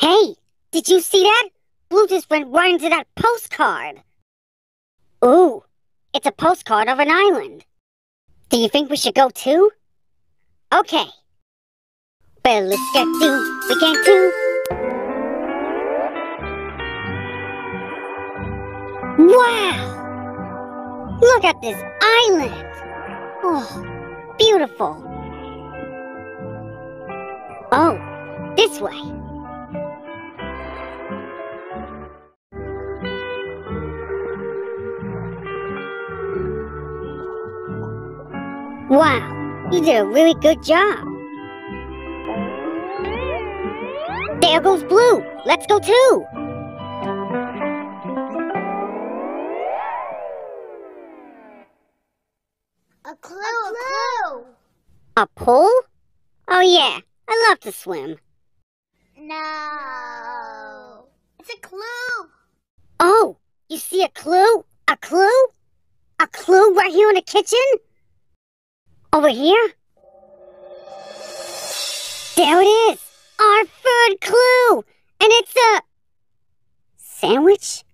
Hey, did you see that? Blue just went right into that postcard. Ooh, it's a postcard of an island. Do you think we should go too? Okay. Well, let's skidoo, we can do. Wow! Look at this island! Oh, beautiful. Oh, this way. Wow, you did a really good job. There goes Blue. Let's go too. A clue, a clue. A pool? Oh yeah, I love to swim. No. It's a clue. Oh, you see a clue? A clue? A clue right here in the kitchen? Over here? There it is! Our third clue! And it's a... Sandwich?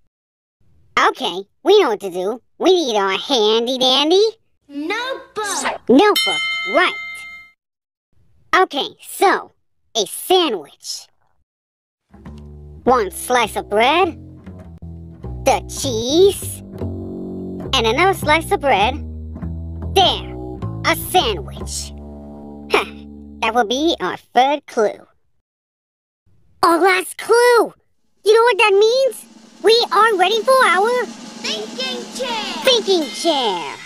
Okay, we know what to do. We need our handy dandy Notebook. notebook, right. Okay, so, a sandwich. One slice of bread, the cheese, and another slice of bread. There, a sandwich. Heh, that will be our third clue. Our last clue! You know what that means? We are ready for our Thinking chair. thinking chair.